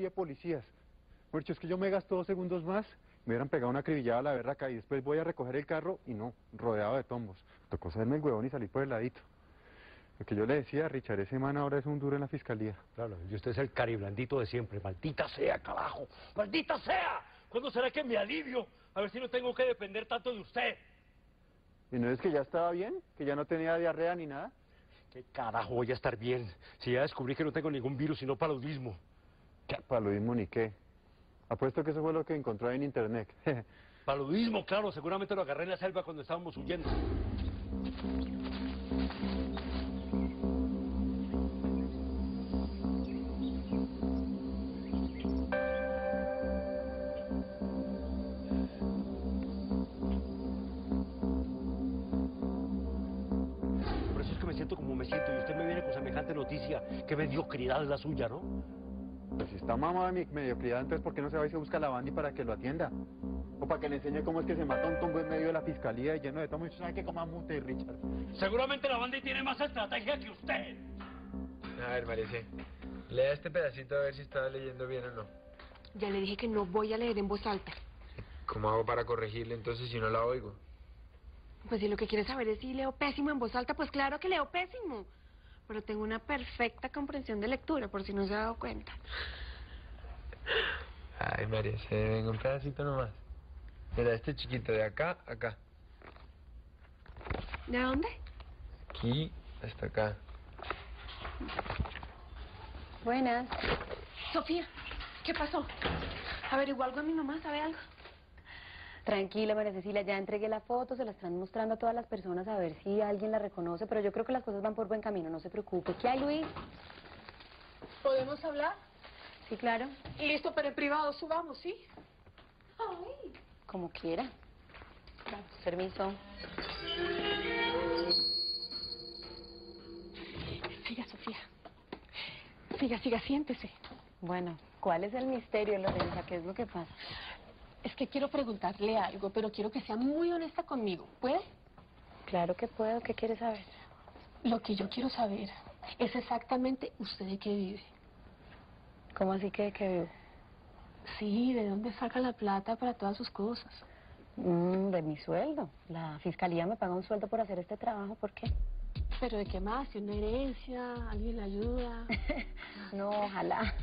de policías. Mucho, es que yo me gasto dos segundos más, me hubieran pegado una acribillada a la berraca y después voy a recoger el carro y no, rodeado de tombos. Tocó hacerme el huevón y salir por el ladito. Lo que yo le decía a Richard, ese man ahora es un duro en la fiscalía. Claro, y usted es el cariblandito de siempre. Maldita sea, carajo. Maldita sea. ¿Cuándo será que me alivio? A ver si no tengo que depender tanto de usted. ¿Y no es que ya estaba bien? ¿Que ya no tenía diarrea ni nada? ¿Qué carajo voy a estar bien? Si ya descubrí que no tengo ningún virus sino paludismo. ¿Qué paludismo ni qué? Apuesto que eso fue lo que encontró en internet. Paludismo, claro, seguramente lo agarré en la selva cuando estábamos huyendo. Por eso es que me siento como me siento y usted me viene con semejante noticia. Qué mediocridad es la suya, ¿no? Pues si está mamá de mi mediocridad, entonces ¿por qué no se va y se busca a la banda para que lo atienda? O para que le enseñe cómo es que se mata un tombo en medio de la fiscalía y lleno de tomos y sabe que coma mute, Richard. Seguramente la banda tiene más estrategia que usted. A ver, Maricé, lea este pedacito a ver si estaba leyendo bien o no. Ya le dije que no voy a leer en voz alta. ¿Cómo hago para corregirle entonces si no la oigo? Pues si lo que quiere saber es si leo pésimo en voz alta, pues claro que leo pésimo. Pero tengo una perfecta comprensión de lectura, por si no se ha dado cuenta. Ay, María, se venga un pedacito nomás. Mira, este chiquito de acá, acá. ¿De dónde? Aquí hasta acá. Buenas. Sofía, ¿qué pasó? ¿Averiguó algo a mi mamá? ¿Sabe algo? Tranquila, María Cecilia, ya entregué la foto, se la están mostrando a todas las personas a ver si alguien la reconoce, pero yo creo que las cosas van por buen camino, no se preocupe. ¿Qué hay, Luis? ¿Podemos hablar? Sí, claro, Listo, pero en privado subamos, ¿sí? como quiera. Permiso. Siga, Sofía. Siga, siga, siéntese. Bueno, ¿cuál es el misterio, Lorenza? ¿Qué es lo que pasa? Es que quiero preguntarle algo, pero quiero que sea muy honesta conmigo. ¿Puede? Claro que puedo, ¿qué quieres saber? Lo que yo quiero saber es exactamente usted de qué vive. ¿Cómo así que, que vivo? Sí, ¿de dónde saca la plata para todas sus cosas? Mm, de mi sueldo. La fiscalía me paga un sueldo por hacer este trabajo, ¿por qué? ¿Pero de qué más? ¿Una herencia? ¿Alguien le ayuda? no, ojalá.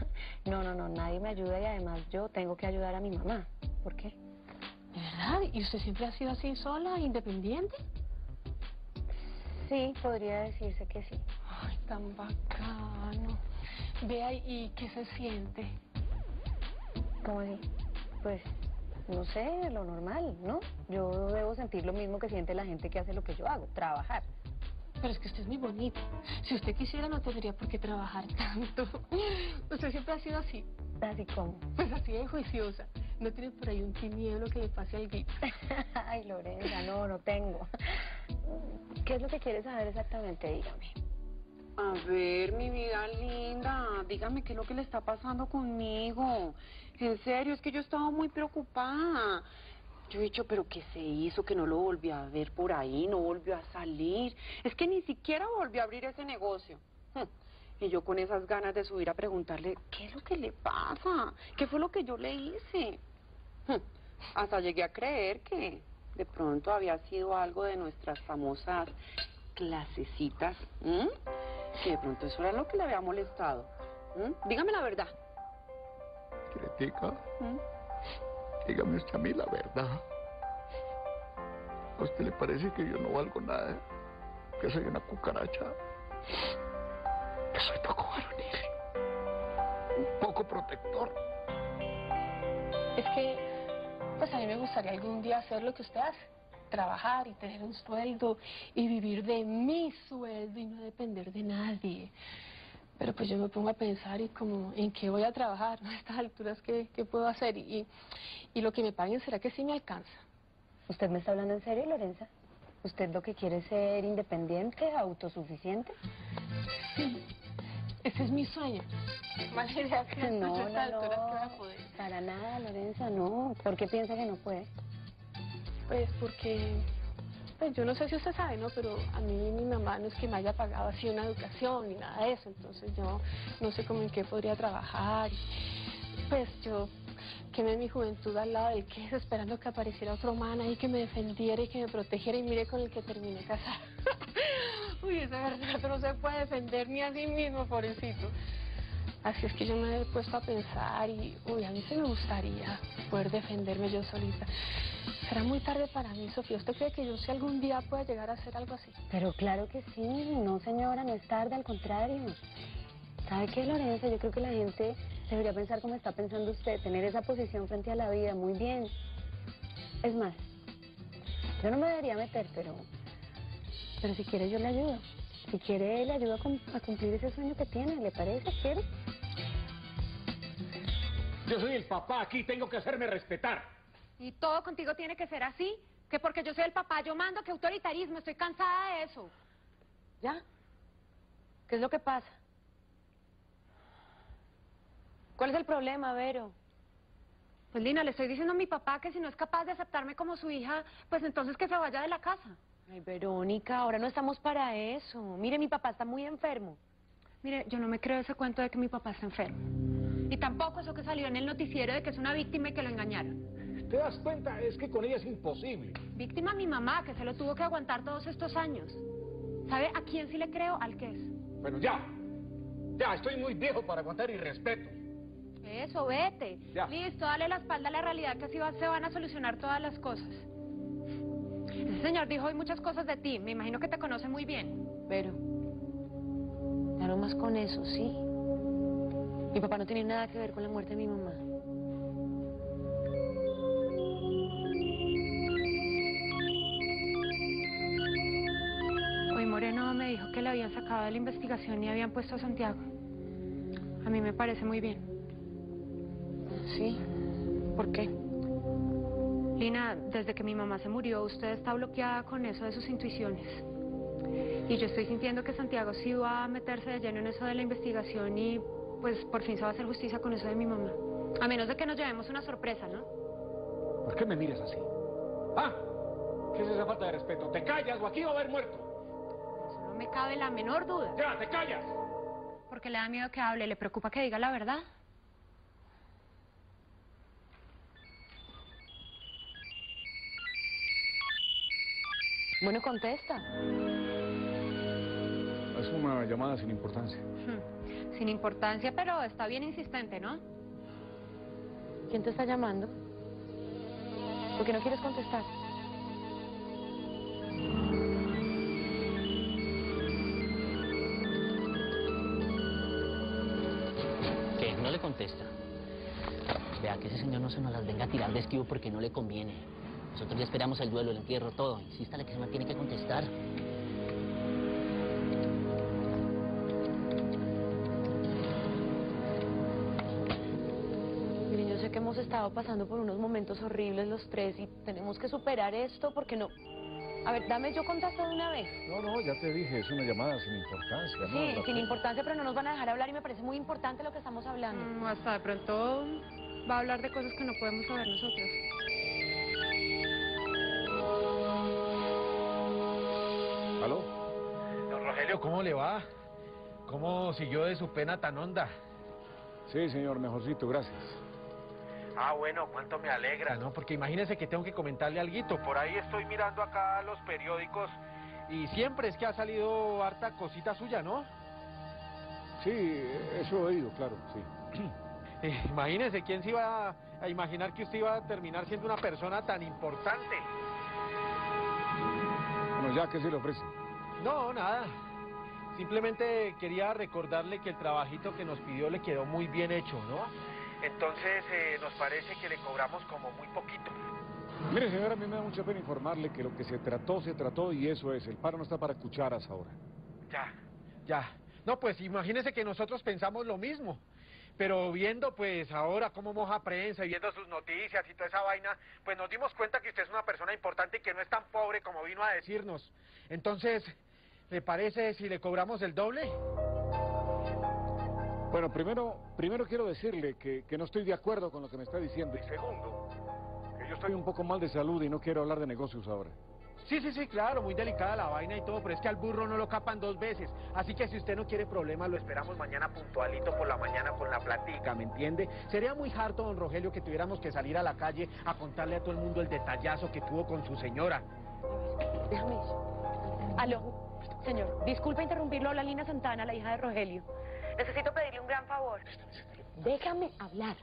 No, no, no, nadie me ayuda y además yo tengo que ayudar a mi mamá. ¿Por qué? ¿De verdad? ¿Y usted siempre ha sido así sola, independiente? Sí, podría decirse que sí. Ay, tan bacano. Vea, ¿y qué se siente? ¿Cómo así? Pues, no sé, lo normal, ¿no? Yo debo sentir lo mismo que siente la gente que hace lo que yo hago, trabajar. Pero es que usted es muy bonita. Si usted quisiera, no tendría por qué trabajar tanto. Usted siempre ha sido así. Así como. Pues así de juiciosa. No tiene por ahí un tinieblo que le pase al grito. Ay, Lorenza, no, no tengo. ¿Qué es lo que quieres saber exactamente? Dígame. A ver, mi vida linda, dígame qué es lo que le está pasando conmigo. En serio, es que yo estaba muy preocupada. Yo he dicho, pero ¿qué se hizo? Que no lo volví a ver por ahí, no volvió a salir. Es que ni siquiera volvió a abrir ese negocio. Y yo con esas ganas de subir a preguntarle, ¿qué es lo que le pasa? ¿Qué fue lo que yo le hice? Hasta llegué a creer que de pronto había sido algo de nuestras famosas clasecitas. ¿m? Que de pronto eso era lo que le había molestado. ¿m? Dígame la verdad. Critica, ¿m? Dígame usted a mí la verdad. ¿A usted le parece que yo no valgo nada? ¿Que soy una cucaracha? ¿Que soy poco varonil? ¿Un poco protector? Es que, pues a mí me gustaría algún día hacer lo que usted hace. Trabajar y tener un sueldo y vivir de mi sueldo y no depender de nadie. Pero pues yo me pongo a pensar y como, ¿en qué voy a trabajar? A estas alturas, ¿qué, qué puedo hacer? Y, y lo que me paguen, ¿será que sí me alcanza? ¿Usted me está hablando en serio, Lorenza? ¿Usted lo que quiere es ser independiente, autosuficiente? Sí, ese es mi sueño. Mala idea que a No, estas no, alturas que a no. poder. Para nada, Lorenza, no. ¿Por qué piensa que no puede? Pues porque, pues yo no sé si usted sabe, ¿no? Pero a mí mi mamá no es que me haya pagado así una educación ni nada de eso, entonces yo no sé cómo en qué podría trabajar. Pues yo quemé mi juventud al lado del queso esperando que apareciera otro man ahí que me defendiera y que me protegiera y mire con el que terminé casada. Uy, ese verdad no se puede defender ni a sí mismo, pobrecito. Así es que yo me he puesto a pensar y, uy, a mí sí me gustaría poder defenderme yo solita. Será muy tarde para mí, Sofía. ¿Usted cree que yo si algún día pueda llegar a hacer algo así? Pero claro que sí, no señora, no es tarde, al contrario. ¿Sabe qué, Lorenzo? Yo creo que la gente debería pensar como está pensando usted, tener esa posición frente a la vida, muy bien. Es más, yo no me debería meter, pero, pero si quiere yo le ayudo. Si quiere, le ayudo a, a cumplir ese sueño que tiene, ¿le parece? ¿Quiere? Yo soy el papá aquí, tengo que hacerme respetar. Y todo contigo tiene que ser así, que porque yo soy el papá, yo mando, que autoritarismo, estoy cansada de eso. ¿Ya? ¿Qué es lo que pasa? ¿Cuál es el problema, Vero? Pues Lina, le estoy diciendo a mi papá que si no es capaz de aceptarme como su hija, pues entonces que se vaya de la casa. Ay, Verónica, ahora no estamos para eso. Mire, mi papá está muy enfermo. Mire, yo no me creo ese cuento de que mi papá está enfermo. Y tampoco eso que salió en el noticiero de que es una víctima y que lo engañaron. ¿Te das cuenta? Es que con ella es imposible. Víctima mi mamá, que se lo tuvo que aguantar todos estos años. ¿Sabe a quién sí le creo? Al que es. Bueno, ya. Ya, estoy muy viejo para aguantar irrespeto. Eso, vete. Ya. Listo, dale la espalda a la realidad que así va- se van a solucionar todas las cosas. Ese señor dijo hoy muchas cosas de ti. Me imagino que te conoce muy bien. Vero, ya no más con eso, ¿sí? Mi papá no tiene nada que ver con la muerte de mi mamá. Hoy Moreno me dijo que le habían sacado de la investigación y habían puesto a Santiago. A mí me parece muy bien. ¿Sí? ¿Por qué? Lina, desde que mi mamá se murió, usted está bloqueada con eso de sus intuiciones. Y yo estoy sintiendo que Santiago sí va a meterse de lleno en eso de la investigación y pues por fin se va a hacer justicia con eso de mi mamá. A menos de que nos llevemos una sorpresa, ¿no? ¿Por qué me miras así? ¿Ah? ¿Qué es esa falta de respeto? ¿Te callas o aquí va a haber muerto? Eso no me cabe la menor duda. ¡Ya, te callas! Porque le da miedo que hable, le preocupa que diga la verdad. Bueno, contesta. Es una llamada sin importancia. Hmm, Sin importancia, pero está bien insistente, ¿no? ¿Quién te está llamando? ¿Por qué no quieres contestar? ¿Qué? ¿No le contesta? Vea, que ese señor no se nos las venga a tirar de esquivo porque no le conviene. Nosotros ya esperamos el duelo, el entierro, todo. Insístale que se me tiene que contestar. Hemos estado pasando por unos momentos horribles los tres y tenemos que superar esto porque no... A ver, dame yo contacto de una vez. No, no, ya te dije, es una llamada sin importancia. ¿no? Sí, sin importancia, pero no nos van a dejar hablar y me parece muy importante lo que estamos hablando. Mm, hasta de pronto va a hablar de cosas que no podemos saber nosotros. ¿Aló? Don Rogelio, ¿cómo le va? ¿Cómo siguió de su pena tan honda? Sí, señor, mejorcito, gracias. Ah, bueno, cuánto me alegra, ¿no? Porque imagínese que tengo que comentarle algo. Por ahí estoy mirando acá los periódicos y siempre es que ha salido harta cosita suya, ¿no? Sí, eso he oído, claro, sí. Eh, imagínese quién se iba a, a imaginar que usted iba a terminar siendo una persona tan importante. Bueno, ya, ¿qué se le ofrece? No, nada. Simplemente quería recordarle que el trabajito que nos pidió le quedó muy bien hecho, ¿no? Entonces eh, nos parece que le cobramos como muy poquito. Mire, señora, a mí me da mucha pena informarle que lo que se trató, se trató y eso es. El paro no está para cucharas ahora. Ya, ya. No, pues imagínese que nosotros pensamos lo mismo. Pero viendo pues ahora cómo moja prensa y viendo sus noticias y toda esa vaina, pues nos dimos cuenta que usted es una persona importante y que no es tan pobre como vino a decirnos. Entonces, ¿le parece si le cobramos el doble? Bueno, primero, primero quiero decirle que, que no estoy de acuerdo con lo que me está diciendo. Y segundo, que yo estoy un poco mal de salud y no quiero hablar de negocios ahora. Sí, sí, sí, claro, muy delicada la vaina y todo, pero es que al burro no lo capan dos veces. Así que si usted no quiere problemas, lo esperamos mañana puntualito por la mañana con la platica, ¿me entiende? Sería muy harto, don Rogelio, que tuviéramos que salir a la calle a contarle a todo el mundo el detallazo que tuvo con su señora. Déjame ir. Aló, señor, disculpe interrumpirlo, la Lina Santana, la hija de Rogelio. Necesito pedirle un gran favor. Déjame hablar.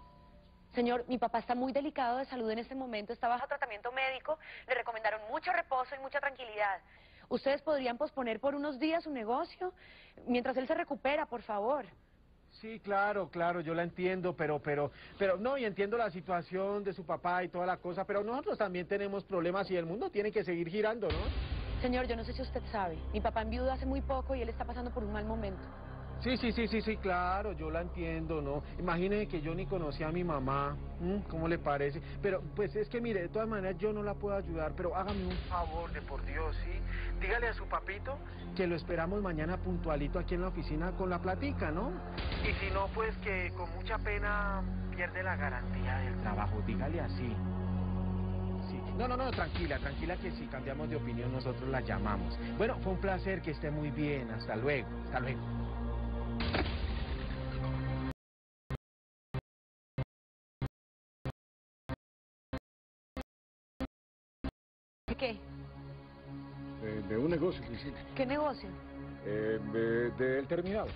Señor, mi papá está muy delicado de salud en este momento, está bajo tratamiento médico, le recomendaron mucho reposo y mucha tranquilidad. ¿Ustedes podrían posponer por unos días su negocio mientras él se recupera, por favor? Sí, claro, claro, yo la entiendo, pero, pero, pero, no, y entiendo la situación de su papá y toda la cosa, pero nosotros también tenemos problemas y el mundo tiene que seguir girando, ¿no? Señor, yo no sé si usted sabe, mi papá enviudó hace muy poco y él está pasando por un mal momento. Sí, sí, sí, sí, sí, claro, yo la entiendo, ¿no? Imagínese que yo ni conocía a mi mamá. ¿cómo le parece? Pero, pues es que mire, de todas maneras yo no la puedo ayudar, pero hágame un favor, de por Dios, ¿sí? Dígale a su papito que lo esperamos mañana puntualito aquí en la oficina con la platica, ¿no? Y si no, pues que con mucha pena pierde la garantía del trabajo, dígale así. Sí. No, no, no, tranquila, tranquila que si cambiamos de opinión nosotros la llamamos. Bueno, fue un placer, que esté muy bien, hasta luego, hasta luego. ¿Qué? Eh, de un negocio que hicimos. ¿Qué negocio? Eh, de- del terminal.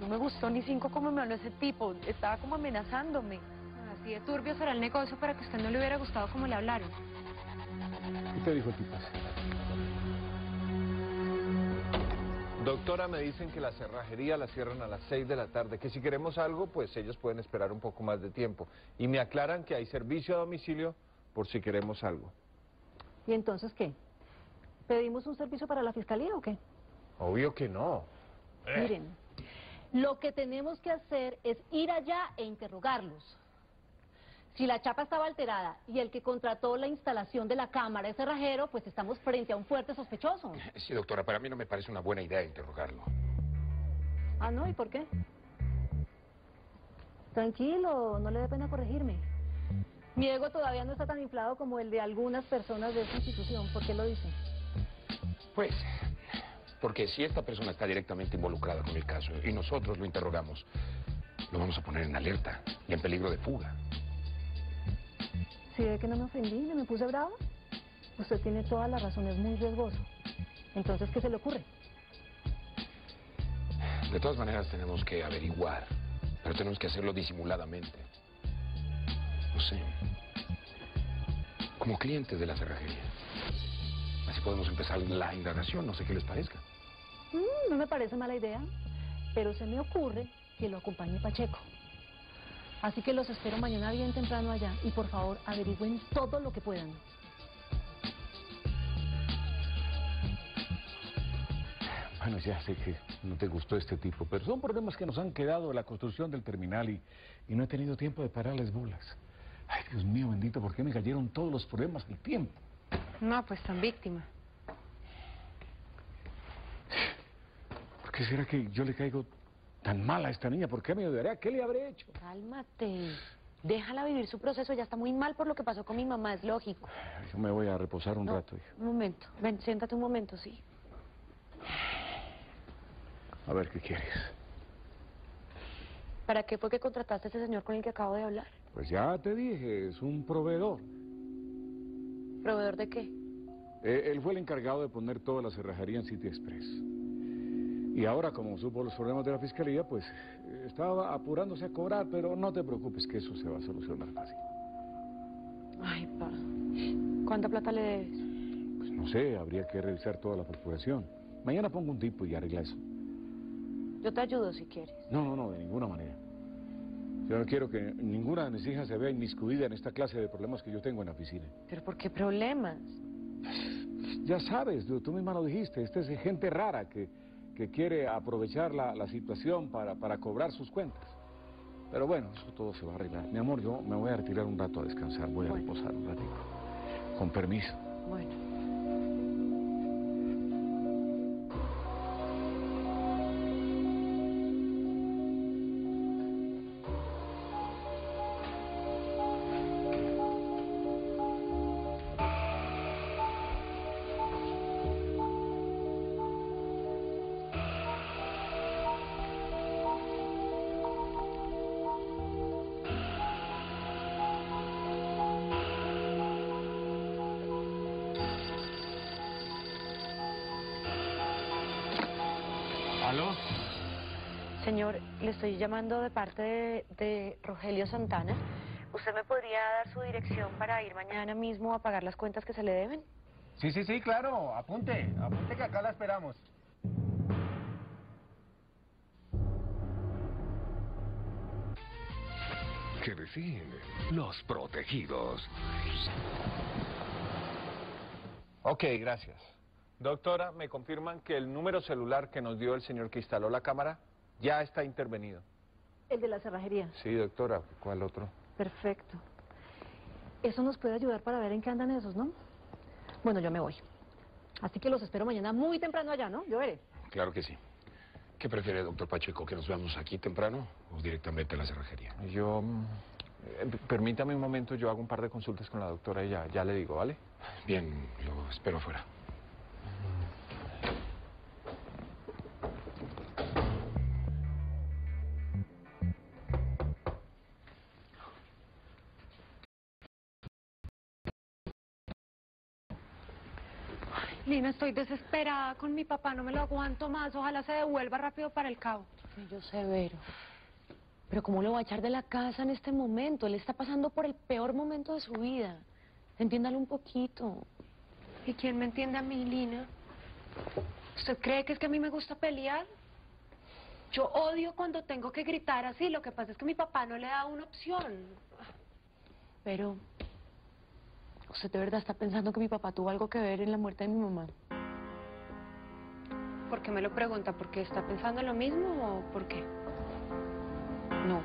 No me gustó ni cinco como me habló ese tipo, estaba como amenazándome. Así de turbio será el negocio para que a usted no le hubiera gustado como le hablaron. ¿Qué te dijo el tipo? Doctora, me dicen que la cerrajería la cierran a las 6 de la tarde, que si queremos algo, pues ellos pueden esperar un poco más de tiempo. Y me aclaran que hay servicio a domicilio por si queremos algo. ¿Y entonces qué? ¿Pedimos un servicio para la fiscalía o qué? Obvio que no. Miren, lo que tenemos que hacer es ir allá e interrogarlos. Si la chapa estaba alterada y el que contrató la instalación de la cámara es cerrajero, pues estamos frente a un fuerte sospechoso. Sí, doctora, para mí no me parece una buena idea interrogarlo. Ah, ¿no? ¿Y por qué? Tranquilo, no le dé pena corregirme. Mi ego todavía no está tan inflado como el de algunas personas de esta institución. ¿Por qué lo dice? Pues, porque si esta persona está directamente involucrada con el caso y nosotros lo interrogamos, lo vamos a poner en alerta y en peligro de fuga. Si ve que no me ofendí, no me puse brava, usted tiene toda la razón, es muy riesgoso. Entonces, ¿qué se le ocurre? De todas maneras tenemos que averiguar, pero tenemos que hacerlo disimuladamente. No sé, como clientes de la cerrajería. Así podemos empezar la indagación, no sé qué les parezca. Mm, no me parece mala idea, pero se me ocurre que lo acompañe Pacheco. Así que los espero mañana bien temprano allá y por favor averigüen todo lo que puedan. Bueno, ya sé que no te gustó este tipo, pero son problemas que nos han quedado de la construcción del terminal y, y no he tenido tiempo de pararles bolas. Ay, Dios mío bendito, ¿por qué me cayeron todos los problemas al tiempo? No, pues tan víctima. ¿Por qué será que yo le caigo tan mal a esta niña? ¿Por qué me ayudará? ¿Qué le habré hecho? Cálmate. Déjala vivir su proceso, ya está muy mal por lo que pasó con mi mamá, es lógico. Yo me voy a reposar un No. rato, hija. Un momento, ven, siéntate un momento, sí. A ver qué quieres. ¿Para qué fue que contrataste a ese señor con el que acabo de hablar? Pues ya te dije, es un proveedor. ¿Proveedor de qué? Eh, él fue el encargado de poner toda la cerrajería en City Express. Y ahora, como supo los problemas de la fiscalía, pues estaba apurándose a cobrar, pero no te preocupes que eso se va a solucionar fácil. Ay, pa. ¿Cuánta plata le debes? Pues no sé, habría que revisar toda la procuración. Mañana pongo un tipo y arregla eso. Yo te ayudo si quieres. No, no, no, de ninguna manera. Yo no quiero que ninguna de mis hijas se vea inmiscuida en esta clase de problemas que yo tengo en la oficina. ¿Pero por qué problemas? Ya sabes, tú, misma lo dijiste, esta es gente rara que, que quiere aprovechar la, la situación para, para cobrar sus cuentas. Pero bueno, eso todo se va a arreglar. Mi amor, yo me voy a retirar un rato a descansar, voy a reposar un ratito. Con permiso. Bueno. Señor, le estoy llamando de parte de, de Rogelio Santana. ¿Usted me podría dar su dirección para ir mañana mismo a pagar las cuentas que se le deben? Sí, sí, sí, claro. Apunte, apunte que acá la esperamos. ¿Qué decir? Los protegidos. Ok, gracias. Doctora, me confirman que el número celular que nos dio el señor que instaló la cámara ya está intervenido. El de la cerrajería. Sí, doctora, ¿cuál otro? Perfecto. Eso nos puede ayudar para ver en qué andan esos, ¿no? Bueno, yo me voy. Así que los espero mañana muy temprano allá, ¿no? Yo veré. Claro que sí. ¿Qué prefiere, doctor Pacheco, que nos veamos aquí temprano o directamente en la cerrajería? Yo... eh, permítame un momento, yo hago un par de consultas con la doctora y ya, ya le digo, ¿vale? Bien, lo espero afuera. Con mi papá, no me lo aguanto más. Ojalá se devuelva rápido para el cabo. Yo severo. Pero ¿cómo lo va a echar de la casa en este momento? Él está pasando por el peor momento de su vida. Entiéndalo un poquito. ¿Y quién me entiende a mí, Lina? ¿Usted cree que es que a mí me gusta pelear? Yo odio cuando tengo que gritar así. Lo que pasa es que mi papá no le da una opción. Pero, ¿usted de verdad está pensando que mi papá tuvo algo que ver en la muerte de mi mamá? ¿Por qué me lo pregunta? ¿Porque está pensando lo mismo o por qué? No,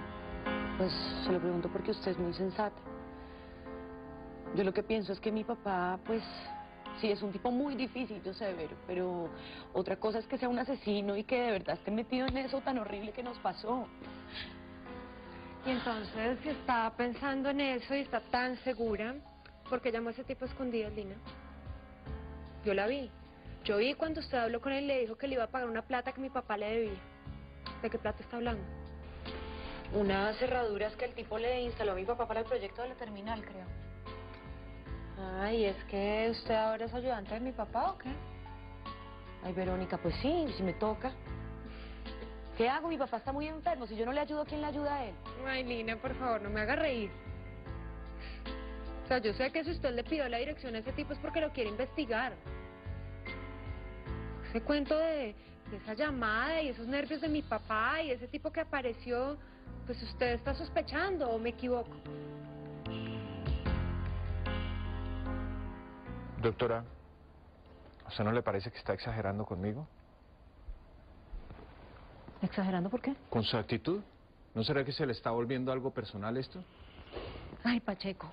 pues se lo pregunto porque usted es muy sensata. Yo lo que pienso es que mi papá, pues, sí, es un tipo muy difícil, yo sé, ver, pero otra cosa es que sea un asesino y que de verdad esté metido en eso tan horrible que nos pasó. Y entonces, si está pensando en eso y está tan segura, ¿por qué llamó a ese tipo escondido, Lina? Yo la vi. Yo vi cuando usted habló con él le dijo que le iba a pagar una plata que mi papá le debía. ¿De qué plata está hablando? Unas cerraduras que el tipo le instaló a mi papá para el proyecto de la terminal, creo. Ay, ¿es que usted ahora es ayudante de mi papá o qué? Ay, Verónica, pues sí, si me toca. ¿Qué hago? Mi papá está muy enfermo. Si yo no le ayudo, ¿quién le ayuda a él? Ay, Lina, por favor, no me haga reír. O sea, yo sé que si usted le pidió la dirección a ese tipo es porque lo quiere investigar. Ese cuento de, de esa llamada y esos nervios de mi papá y ese tipo que apareció, pues usted está sospechando o me equivoco. Doctora, ¿a usted no le parece que está exagerando conmigo? ¿Exagerando por qué? ¿Con su actitud? ¿No será que se le está volviendo algo personal esto? Ay, Pacheco,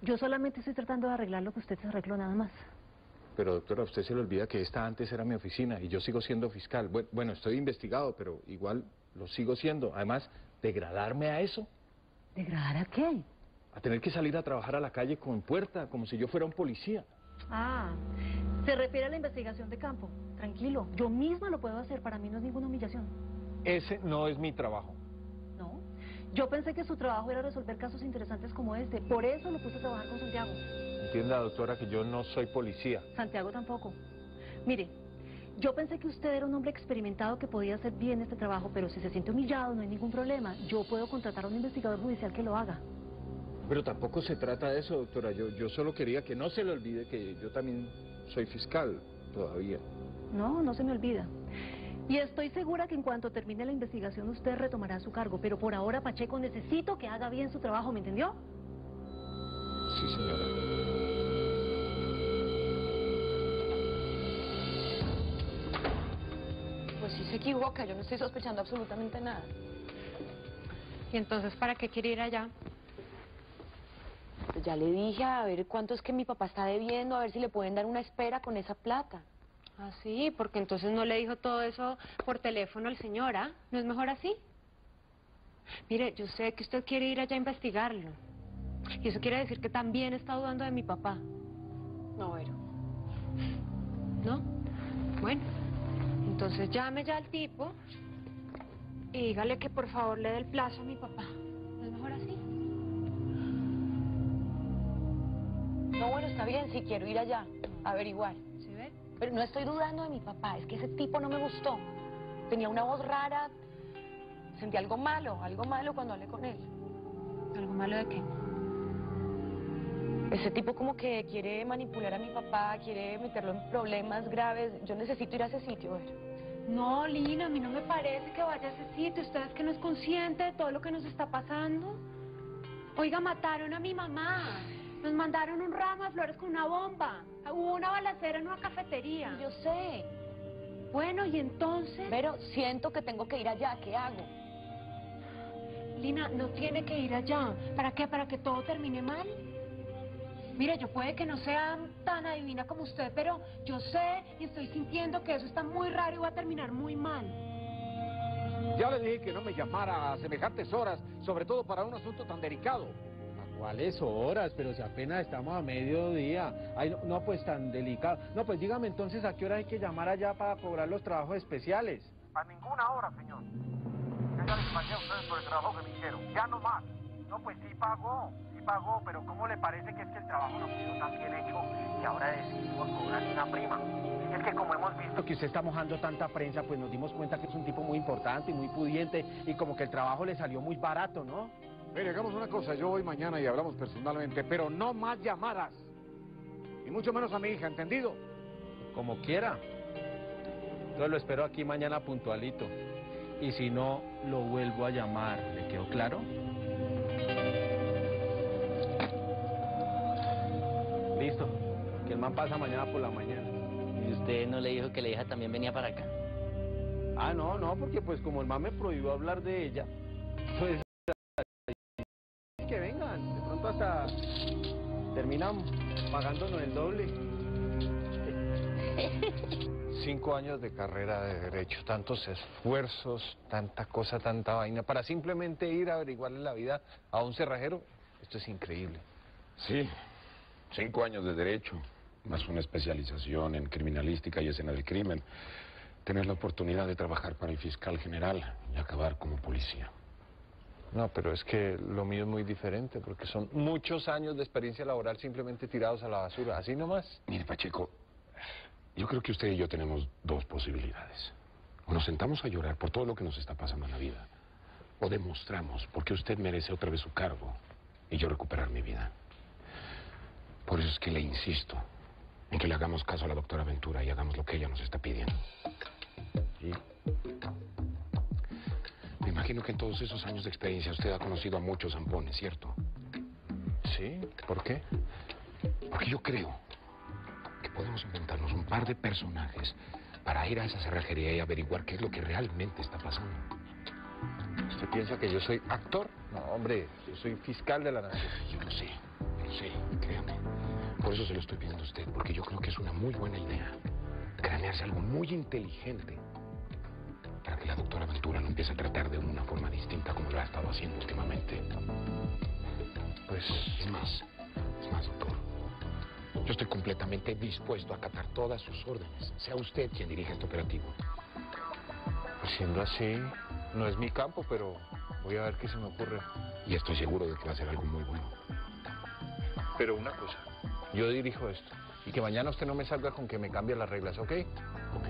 yo solamente estoy tratando de arreglar lo que usted se arregló nada más. Pero doctora, a usted se le olvida que esta antes era mi oficina y yo sigo siendo fiscal. Bu- Bueno, estoy investigado, pero igual lo sigo siendo. Además, degradarme a eso, ¿Degradar a qué? a tener que salir a trabajar a la calle con puerta, como si yo fuera un policía. Ah, se refiere a la investigación de campo. Tranquilo, yo misma lo puedo hacer, para mí no es ninguna humillación. Ese no es mi trabajo. No, yo pensé que su trabajo era resolver casos interesantes como este, por eso lo puse a trabajar con Santiago. Entienda, doctora, que yo no soy policía. Santiago tampoco. Mire, yo pensé que usted era un hombre experimentado que podía hacer bien este trabajo, pero si se siente humillado no hay ningún problema. Yo puedo contratar a un investigador judicial que lo haga. Pero tampoco se trata de eso, doctora. Yo, yo solo quería que no se le olvide que yo también soy fiscal todavía. No, no se me olvida. Y estoy segura que en cuanto termine la investigación usted retomará su cargo, pero por ahora, Pacheco, necesito que haga bien su trabajo, ¿me entendió? Sí, señora. Pues sí se equivoca, yo no estoy sospechando absolutamente nada. ¿Y entonces para qué quiere ir allá? Pues ya le dije a ver cuánto es que mi papá está debiendo, a ver si le pueden dar una espera con esa plata. Ah, sí, porque entonces no le dijo todo eso por teléfono al señor, ¿ah? ¿No es mejor así? Mire, yo sé que usted quiere ir allá a investigarlo. Y eso quiere decir que también está dudando de mi papá. No, Vero. ¿No? Bueno, entonces llame ya al tipo y dígale que por favor le dé el plazo a mi papá. ¿No es mejor así? No, bueno, está bien, sí quiero ir allá a averiguar. ¿Sí ve? Pero no estoy dudando de mi papá, es que ese tipo no me gustó. tenía una voz rara. Sentí algo malo, algo malo cuando hablé con él. ¿Algo malo de qué? Ese tipo como que quiere manipular a mi papá, quiere meterlo en problemas graves. Yo necesito ir a ese sitio, Vero. No, Lina, a mí no me parece que vaya a ese sitio. ¿Usted es que no es consciente de todo lo que nos está pasando? Oiga, mataron a mi mamá. Nos mandaron un ramo de flores con una bomba. Hubo una balacera en una cafetería. Yo sé. Bueno, ¿y entonces? Pero siento que tengo que ir allá. ¿Qué hago? Lina, no tiene que ir allá. ¿Para qué? ¿Para que todo termine mal? Mire, yo puede que no sea tan adivina como usted, pero yo sé y estoy sintiendo que eso está muy raro y va a terminar muy mal. Ya le dije que no me llamara a semejantes horas, sobre todo para un asunto tan delicado. ¿A cuáles horas? Pero si apenas estamos a mediodía. Ay, no, no, pues tan delicado. No, pues dígame entonces a qué hora hay que llamar allá para cobrar los trabajos especiales. A ninguna hora, señor. Yo ya les pagué a ustedes por el trabajo que me hicieron. Ya no más. No, pues sí pagó, pagó, pero ¿cómo le parece que es que el trabajo no quedó tan bien hecho y ahora decidimos cobrar una prima? Es que como hemos visto que usted está mojando tanta prensa, pues nos dimos cuenta que es un tipo muy importante y muy pudiente y como que el trabajo le salió muy barato, ¿no? Mire, hagamos una cosa, yo voy mañana y hablamos personalmente, pero no más llamadas. Y mucho menos a mi hija, ¿entendido? Como quiera. Yo lo espero aquí mañana puntualito. Y si no, lo vuelvo a llamar. ¿Le quedó claro? Listo. Que el man pasa mañana por la mañana. ¿Y usted no le dijo que la hija también venía para acá? Ah, no, no, porque pues como el man me prohibió hablar de ella, pues que vengan, de pronto hasta terminan pagándonos el doble. Cinco años de carrera de derecho, tantos esfuerzos, tanta cosa, tanta vaina, para simplemente ir a averiguarle la vida a un cerrajero, esto es increíble. Sí, cinco años de derecho, más una especialización en criminalística y escena del crimen. Tener la oportunidad de trabajar para el fiscal general y acabar como policía. No, pero es que lo mío es muy diferente, porque son muchos años de experiencia laboral simplemente tirados a la basura, así nomás. Mire, Pacheco, yo creo que usted y yo tenemos dos posibilidades. O nos sentamos a llorar por todo lo que nos está pasando en la vida, o demostramos por qué usted merece otra vez su cargo y yo recuperar mi vida. Por eso es que le insisto en que le hagamos caso a la doctora Ventura y hagamos lo que ella nos está pidiendo. ¿Y? Me imagino que en todos esos años de experiencia usted ha conocido a muchos zampones, ¿cierto? ¿Sí? ¿Por qué? Porque yo creo que podemos inventarnos un par de personajes para ir a esa cerrajería y averiguar qué es lo que realmente está pasando. ¿Usted piensa que yo soy actor? No, hombre, yo soy fiscal de la nación. Yo lo sé, sé, créame. Por eso se lo estoy pidiendo a usted, porque yo creo que es una muy buena idea cranearse algo muy inteligente para que la doctora Ventura no empiece a tratar de una forma distinta como lo ha estado haciendo últimamente. Pues es más, es más, doctor. Yo estoy completamente dispuesto a acatar todas sus órdenes, sea usted quien dirige este operativo. Pues siendo así, no es mi campo, pero voy a ver qué se me ocurre. Y estoy seguro de que va a ser algo muy bueno. Pero una cosa, yo dirijo esto. Y que mañana usted no me salga con que me cambie las reglas, ¿ok? Ok.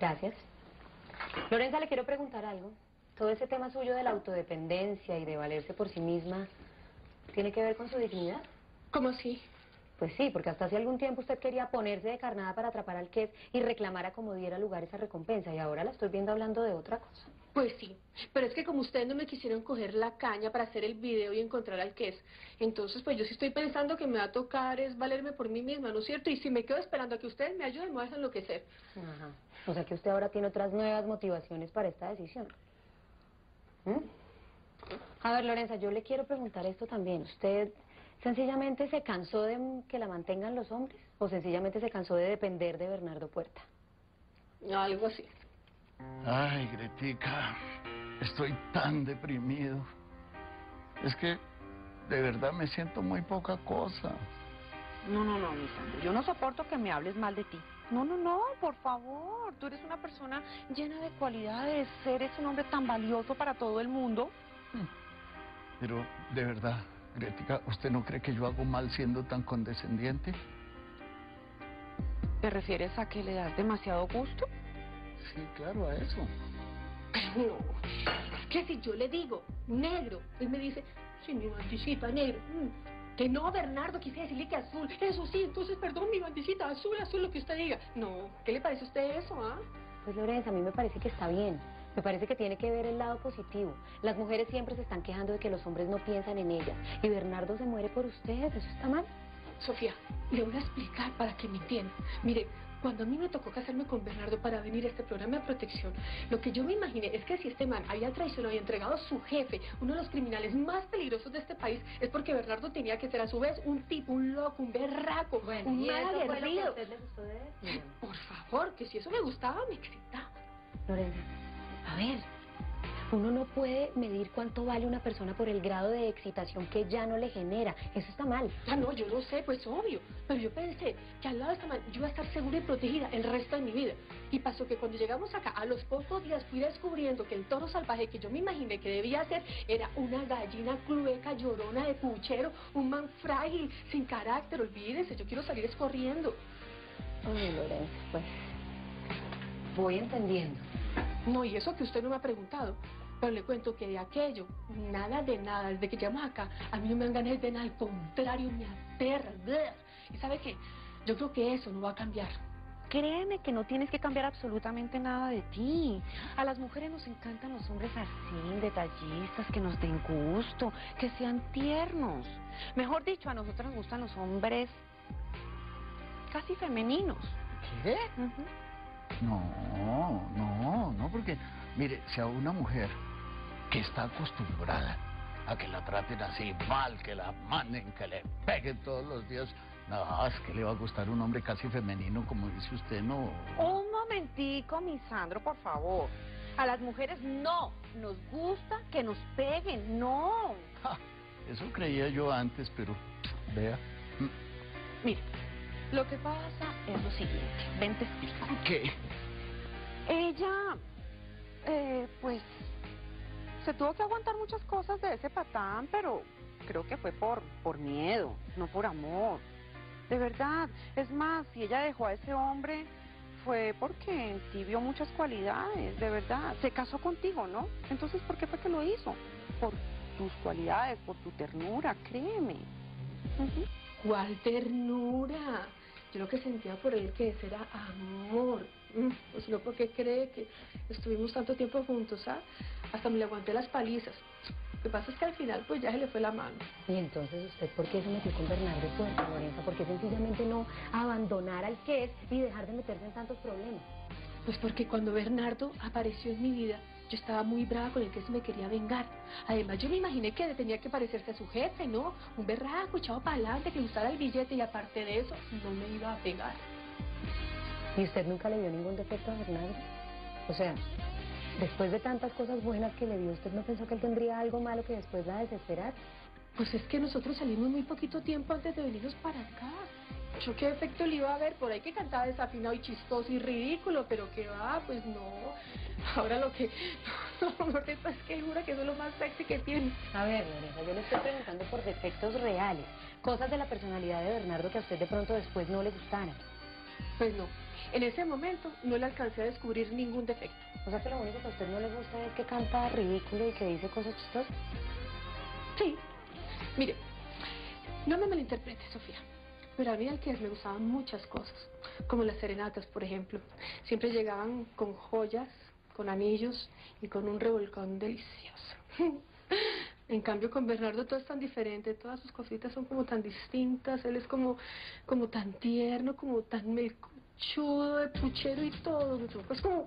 Gracias. Lorenza, le quiero preguntar algo. Todo ese tema suyo de la autodependencia y de valerse por sí misma, ¿tiene que ver con su dignidad? ¿Cómo así? Pues sí, porque hasta hace algún tiempo usted quería ponerse de carnada para atrapar al Kes y reclamar a como diera lugar esa recompensa, y ahora la estoy viendo hablando de otra cosa. Pues sí, pero es que como ustedes no me quisieron coger la caña para hacer el video y encontrar al Kes, entonces pues yo sí estoy pensando que me va a tocar es valerme por mí misma, ¿no es cierto? Y si me quedo esperando a que ustedes me ayuden, me voy a enloquecer. Ajá. O sea que usted ahora tiene otras nuevas motivaciones para esta decisión. ¿Mm? A ver, Lorenza, yo le quiero preguntar esto también. ¿Usted sencillamente se cansó de que la mantengan los hombres o sencillamente se cansó de depender de Bernardo Puerta? Algo así. Ay, Gretica, estoy tan deprimido. Es que de verdad me siento muy poca cosa. No, no, no, Lisandro. Yo no soporto que me hables mal de ti. No, no, no, por favor. Tú eres una persona llena de cualidades. Eres un hombre tan valioso para todo el mundo. Pero, de verdad, ¿usted no cree que yo hago mal siendo tan condescendiente? ¿Te refieres a que le das demasiado gusto? Sí, claro, a eso. No, es que si yo le digo negro, él me dice, sí, mi bandicita, negro. Mm, Que no, Bernardo, quise decirle que azul. Eso sí, entonces, perdón, mi bandicita, azul, azul, lo que usted diga. No, ¿qué le parece a usted eso, ah? Pues Lorenza, a mí me parece que está bien. Me parece que tiene que ver el lado positivo. Las mujeres siempre se están quejando de que los hombres no piensan en ellas. Y Bernardo se muere por ustedes, ¿eso está mal? Sofía, le voy a explicar para que me entienda. Mire, cuando a mí me tocó casarme con Bernardo para venir a este programa de protección, lo que yo me imaginé es que si este man había traicionado y entregado a su jefe, uno de los criminales más peligrosos de este país, es porque Bernardo tenía que ser a su vez un tipo, un loco, un berraco, un ¿y mal aguerrido. Por favor, que si eso me gustaba, me excitaba. Lorenza, a ver, uno no puede medir cuánto vale una persona por el grado de excitación que ya no le genera. Eso está mal. Ah, no, yo lo sé, pues obvio. Pero yo pensé que al lado de esta man yo iba a estar segura y protegida el resto de mi vida. Y pasó que cuando llegamos acá, a los pocos días fui descubriendo que el toro salvaje que yo me imaginé que debía ser era una gallina clueca, llorona de puchero, un man frágil, sin carácter. Olvídese, yo quiero salir escorriendo. Ay, Lorenza, pues voy entendiendo. No, y eso que usted no me ha preguntado. Pero le cuento que de aquello, nada de nada, desde que llegamos acá, a mí no me han ganado de nada, al contrario, me aterra. ¿Y sabe qué? Yo creo que eso no va a cambiar. Créeme que no tienes que cambiar absolutamente nada de ti. A las mujeres nos encantan los hombres así, detallistas, que nos den gusto, que sean tiernos. Mejor dicho, a nosotros nos gustan los hombres casi femeninos. ¿Qué? No, no, no, porque, mire, si a una mujer que está acostumbrada a que la traten así mal, que la manden, que le peguen todos los días, no, es que le va a gustar un hombre casi femenino, como dice usted, no. Un momentico, mi Sandro, por favor. A las mujeres no nos gusta que nos peguen, no. Eso creía yo antes, pero vea. Mira, lo que pasa es lo siguiente. Ven, te explico. ¿Qué? Ella, eh, pues, se tuvo que aguantar muchas cosas de ese patán, pero creo que fue por, por miedo, no por amor. De verdad. Es más, si ella dejó a ese hombre, fue porque en ti vio muchas cualidades, de verdad. Se casó contigo, ¿no? Entonces, ¿por qué fue que lo hizo? Por tus cualidades, por tu ternura, créeme. ¿Cuál ternura? Yo lo que sentía por él que ese era amor. Mm, Pues no porque cree que estuvimos tanto tiempo juntos, ¿ah? Hasta me le aguanté las palizas. Lo que pasa es que al final pues ya se le fue la mano. Y entonces usted, ¿por qué se metió con Bernardo Puerto, Lorenza? ¿Por qué sencillamente no abandonar al que es y dejar de meterse en tantos problemas? Pues porque cuando Bernardo apareció en mi vida, yo estaba muy brava con el que se me quería vengar. Además, yo me imaginé que tenía que parecerse a su jefe, ¿no? Un berraco echado para adelante, que usara el billete y aparte de eso, no me iba a pegar. ¿Y usted nunca le vio ningún defecto a Bernardo? O sea, después de tantas cosas buenas que le vio, ¿usted no pensó que él tendría algo malo que después la desesperar? Pues es que nosotros salimos muy poquito tiempo antes de venirnos para acá. Yo qué efecto le iba a ver por ahí que cantaba desafinado y chistoso y ridículo, pero que va, pues no. Ahora lo que... No, no, es que jura que eso es lo más sexy que tiene. A ver, Lorenza, yo le estoy preguntando por defectos reales, cosas de la personalidad de Bernardo que a usted de pronto después no le gustaran. Pues no, en ese momento no le alcancé a descubrir ningún defecto. O sea que lo único que a usted no le gusta es que canta ridículo y que dice cosas chistosas. Sí. Mire, no me malinterprete, Sofía. Pero a mí al que me gustaban muchas cosas, como las serenatas, por ejemplo. Siempre llegaban con joyas, con anillos y con un revolcón delicioso. En cambio, con Bernardo todo es tan diferente, todas sus cositas son como tan distintas, él es como, como tan tierno, como tan melcuchudo, de puchero y todo, es como,